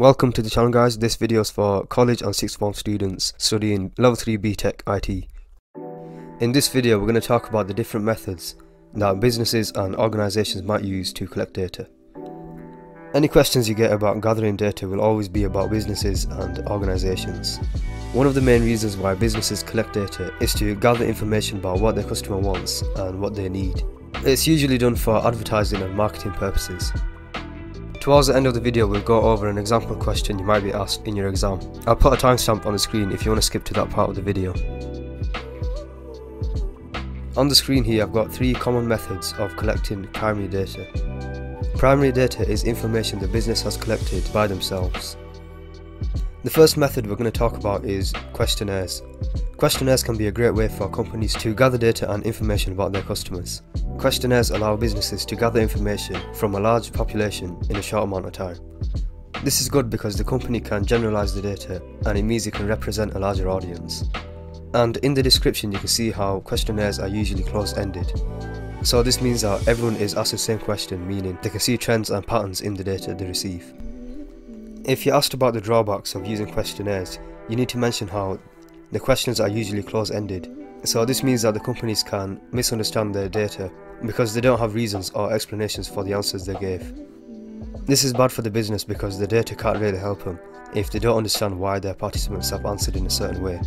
Welcome to the channel guys, this video is for college and sixth form students studying level 3 BTEC IT. In this video we're going to talk about the different methods that businesses and organisations might use to collect data. Any questions you get about gathering data will always be about businesses and organisations. One of the main reasons why businesses collect data is to gather information about what their customer wants and what they need. It's usually done for advertising and marketing purposes. Towards the end of the video we'll go over an example question you might be asked in your exam. I'll put a timestamp on the screen if you want to skip to that part of the video. On the screen here I've got three common methods of collecting primary data. Primary data is information the business has collected by themselves. The first method we're going to talk about is questionnaires. Questionnaires can be a great way for companies to gather data and information about their customers. Questionnaires allow businesses to gather information from a large population in a short amount of time. This is good because the company can generalize the data and it means it can represent a larger audience. And in the description you can see how questionnaires are usually closed-ended. So this means that everyone is asked the same question, meaning they can see trends and patterns in the data they receive. If you're asked about the drawbacks of using questionnaires, you need to mention how the questions are usually close-ended. So this means that the companies can misunderstand their data because they don't have reasons or explanations for the answers they gave. This is bad for the business because the data can't really help them if they don't understand why their participants have answered in a certain way.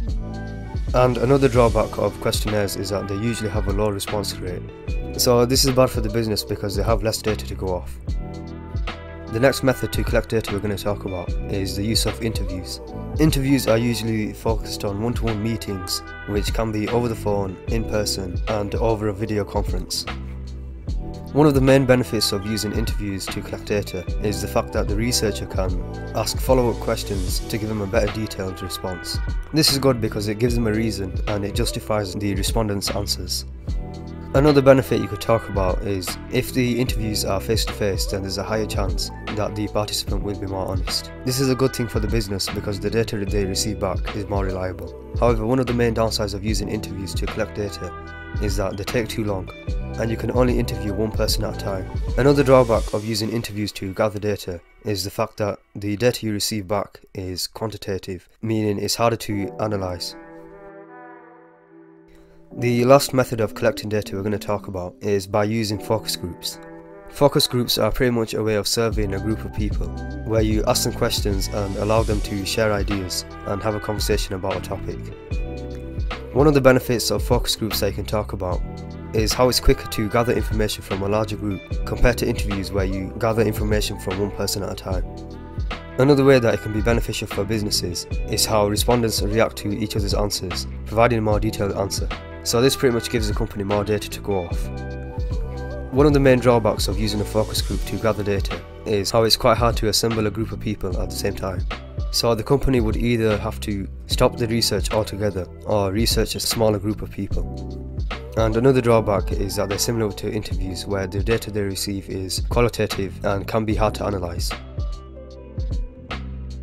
And another drawback of questionnaires is that they usually have a low response rate. So this is bad for the business because they have less data to go off. The next method to collect data we're going to talk about is the use of interviews. Interviews are usually focused on one-to-one meetings, which can be over the phone, in person, and over a video conference. One of the main benefits of using interviews to collect data is the fact that the researcher can ask follow-up questions to give them a better detailed response. This is good because it gives them a reason and it justifies the respondent's answers. Another benefit you could talk about is if the interviews are face to face, then there's a higher chance that the participant will be more honest. This is a good thing for the business because the data that they receive back is more reliable. However, one of the main downsides of using interviews to collect data is that they take too long and you can only interview one person at a time. Another drawback of using interviews to gather data is the fact that the data you receive back is quantitative, meaning it's harder to analyse. The last method of collecting data we're going to talk about is by using focus groups. Focus groups are pretty much a way of surveying a group of people, where you ask them questions and allow them to share ideas and have a conversation about a topic. One of the benefits of focus groups that you can talk about is how it's quicker to gather information from a larger group compared to interviews where you gather information from one person at a time. Another way that it can be beneficial for businesses is how respondents react to each other's answers, providing a more detailed answer. So this pretty much gives the company more data to go off. One of the main drawbacks of using a focus group to gather data is how it's quite hard to assemble a group of people at the same time. So the company would either have to stop the research altogether or research a smaller group of people. And another drawback is that they're similar to interviews where the data they receive is qualitative and can be hard to analyse.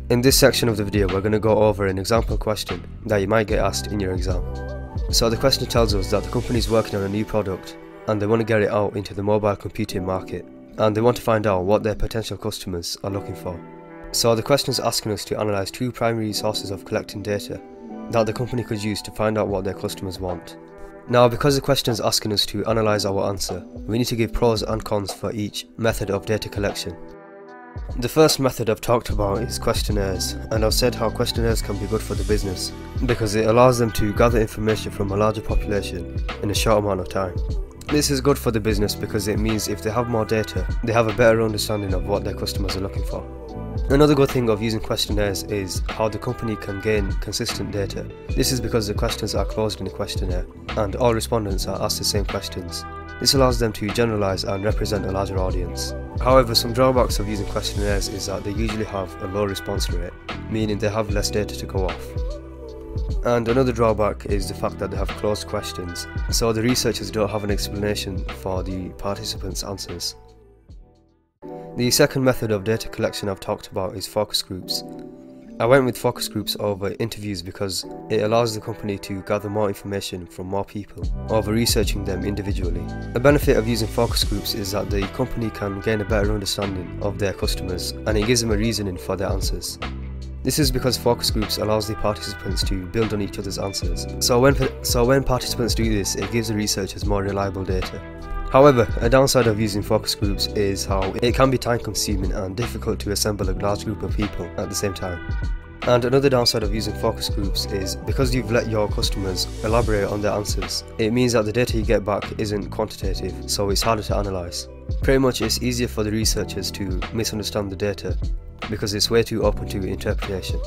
In this section of the video we're going to go over an example question that you might get asked in your exam. So the question tells us that the company is working on a new product and they want to get it out into the mobile computing market and they want to find out what their potential customers are looking for. So the question is asking us to analyse two primary sources of collecting data that the company could use to find out what their customers want. Now because the question is asking us to analyse our answer, we need to give pros and cons for each method of data collection. The first method I've talked about is questionnaires, and I've said how questionnaires can be good for the business, because it allows them to gather information from a larger population in a short amount of time. This is good for the business because it means if they have more data, they have a better understanding of what their customers are looking for. Another good thing of using questionnaires is how the company can gain consistent data. This is because the questions are closed in the questionnaire, and all respondents are asked the same questions. This allows them to generalise and represent a larger audience. However, some drawbacks of using questionnaires is that they usually have a low response rate, meaning they have less data to go off. And another drawback is the fact that they have closed questions, so the researchers don't have an explanation for the participants' answers. The second method of data collection I've talked about is focus groups. I went with focus groups over interviews because it allows the company to gather more information from more people over researching them individually. A benefit of using focus groups is that the company can gain a better understanding of their customers and it gives them a reasoning for their answers. This is because focus groups allows the participants to build on each other's answers. So when, so when participants do this, it gives the researchers more reliable data. However, a downside of using focus groups is how it can be time consuming and difficult to assemble a large group of people at the same time. And another downside of using focus groups is because you've let your customers elaborate on their answers, it means that the data you get back isn't quantitative, so it's harder to analyse. Pretty much it's easier for the researchers to misunderstand the data because it's way too open to interpretation.